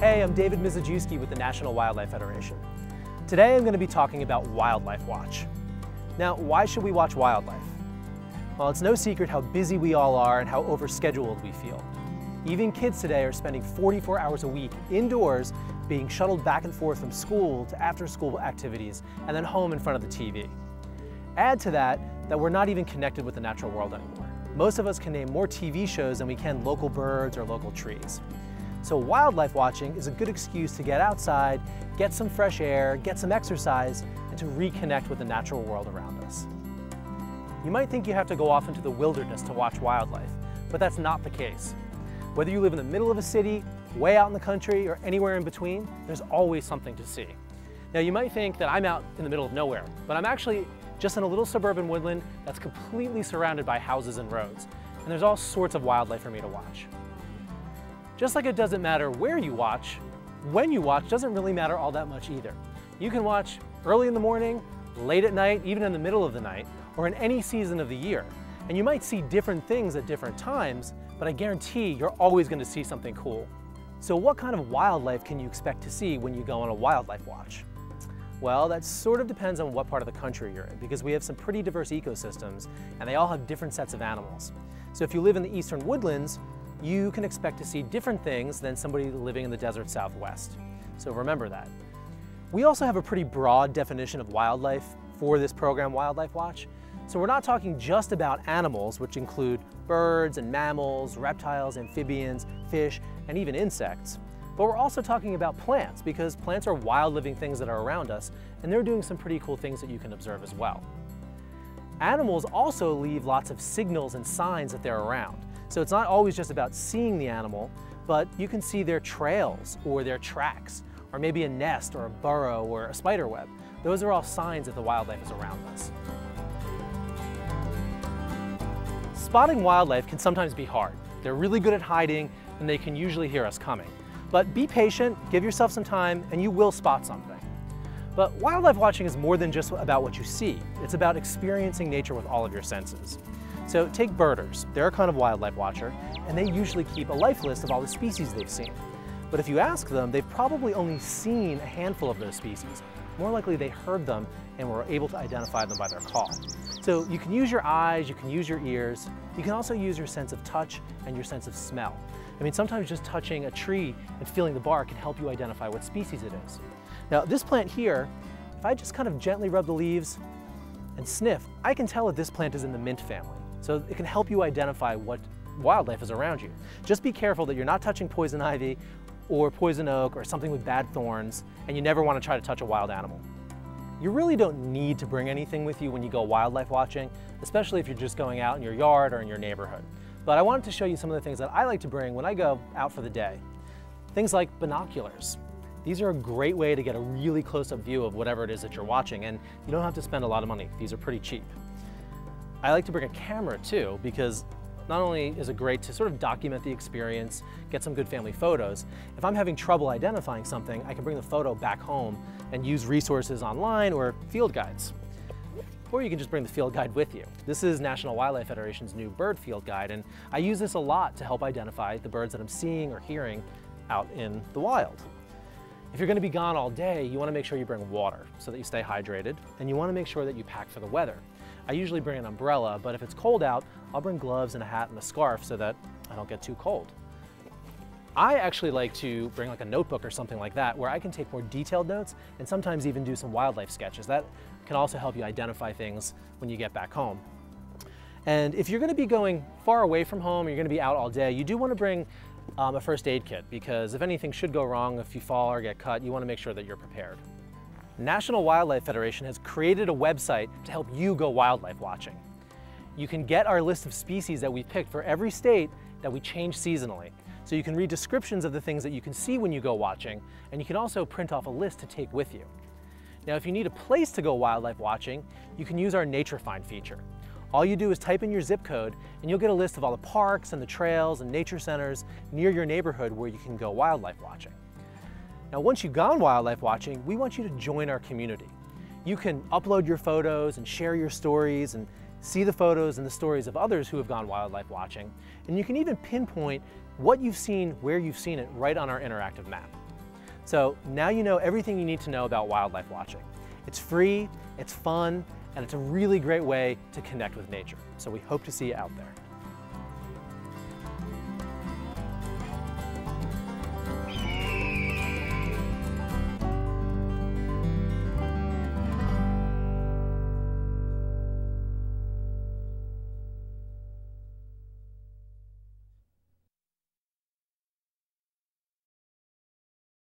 Hey, I'm David Mizejewski with the National Wildlife Federation. Today I'm going to be talking about Wildlife Watch. Now, why should we watch wildlife? Well, it's no secret how busy we all are and how overscheduled we feel. Even kids today are spending 44 hours a week indoors being shuttled back and forth from school to after school activities and then home in front of the TV. Add to that that we're not even connected with the natural world anymore. Most of us can name more TV shows than we can local birds or local trees. So wildlife watching is a good excuse to get outside, get some fresh air, get some exercise, and to reconnect with the natural world around us. You might think you have to go off into the wilderness to watch wildlife, but that's not the case. Whether you live in the middle of a city, way out in the country, or anywhere in between, there's always something to see. Now you might think that I'm out in the middle of nowhere, but I'm actually just in a little suburban woodland that's completely surrounded by houses and roads, and there's all sorts of wildlife for me to watch. Just like it doesn't matter where you watch, when you watch doesn't really matter all that much either. You can watch early in the morning, late at night, even in the middle of the night, or in any season of the year. And you might see different things at different times, but I guarantee you're always going to see something cool. So what kind of wildlife can you expect to see when you go on a wildlife watch? Well, that sort of depends on what part of the country you're in because we have some pretty diverse ecosystems and they all have different sets of animals. So if you live in the eastern woodlands, you can expect to see different things than somebody living in the desert southwest. So remember that. We also have a pretty broad definition of wildlife for this program, Wildlife Watch. So we're not talking just about animals, which include birds and mammals, reptiles, amphibians, fish, and even insects. But we're also talking about plants because plants are wild living things that are around us and they're doing some pretty cool things that you can observe as well. Animals also leave lots of signals and signs that they're around. So it's not always just about seeing the animal, but you can see their trails or their tracks, or maybe a nest or a burrow or a spider web. Those are all signs that the wildlife is around us. Spotting wildlife can sometimes be hard. They're really good at hiding and they can usually hear us coming. But be patient, give yourself some time, and you will spot something. But wildlife watching is more than just about what you see. It's about experiencing nature with all of your senses. So take birders. They're a kind of wildlife watcher, and they usually keep a life list of all the species they've seen. But if you ask them, they've probably only seen a handful of those species. More likely they heard them and were able to identify them by their call. So you can use your eyes, you can use your ears, you can also use your sense of touch and your sense of smell. I mean, sometimes just touching a tree and feeling the bark can help you identify what species it is. Now, this plant here, if I just kind of gently rub the leaves and sniff, I can tell that this plant is in the mint family. So it can help you identify what wildlife is around you. Just be careful that you're not touching poison ivy or poison oak or something with bad thorns, and you never want to try to touch a wild animal. You really don't need to bring anything with you when you go wildlife watching, especially if you're just going out in your yard or in your neighborhood. But I wanted to show you some of the things that I like to bring when I go out for the day. Things like binoculars. These are a great way to get a really close-up view of whatever it is that you're watching, and you don't have to spend a lot of money. These are pretty cheap. I like to bring a camera too, because not only is it great to sort of document the experience, get some good family photos, if I'm having trouble identifying something, I can bring the photo back home and use resources online or field guides. Or you can just bring the field guide with you. This is National Wildlife Federation's new bird field guide, and I use this a lot to help identify the birds that I'm seeing or hearing out in the wild. If you're gonna be gone all day, you wanna make sure you bring water so that you stay hydrated, and you wanna make sure that you pack for the weather. I usually bring an umbrella, but if it's cold out, I'll bring gloves and a hat and a scarf so that I don't get too cold. I actually like to bring like a notebook or something like that where I can take more detailed notes and sometimes even do some wildlife sketches. That can also help you identify things when you get back home. And if you're gonna be going far away from home, you're gonna be out all day, you do wanna bring um, a first aid kit because if anything should go wrong, if you fall or get cut, you wanna make sure that you're prepared. National Wildlife Federation has created a website to help you go wildlife watching. You can get our list of species that we picked for every state that we change seasonally. So you can read descriptions of the things that you can see when you go watching, and you can also print off a list to take with you. Now, if you need a place to go wildlife watching, you can use our Nature Find feature. All you do is type in your zip code, and you'll get a list of all the parks and the trails and nature centers near your neighborhood where you can go wildlife watching. Now, once you've gone wildlife watching, we want you to join our community. You can upload your photos and share your stories and see the photos and the stories of others who have gone wildlife watching. And you can even pinpoint what you've seen, where you've seen it, right on our interactive map. So now you know everything you need to know about wildlife watching. It's free, it's fun, and it's a really great way to connect with nature. So we hope to see you out there.